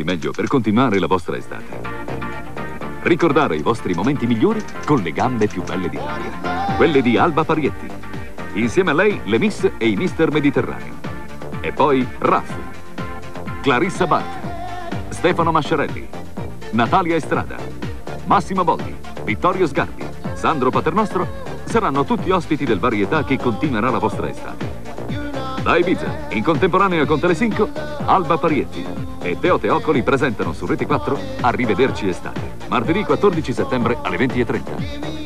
di meglio per continuare la vostra estate. Ricordare i vostri momenti migliori con le gambe più belle d'Italia. Quelle di Alba Parietti. Insieme a lei le Miss e i Mister Mediterraneo. E poi Raff, Clarissa Bart, Stefano Masciarelli, Natalia Estrada, Massimo Boldi, Vittorio Sgarbi, Sandro Paternostro saranno tutti ospiti del varietà che continuerà la vostra estate. Da Ibiza, in contemporanea con Telesinco, Alba Parietti e Teo Teocoli presentano su Rete 4 Arrivederci Estate, martedì 14 settembre alle 20.30.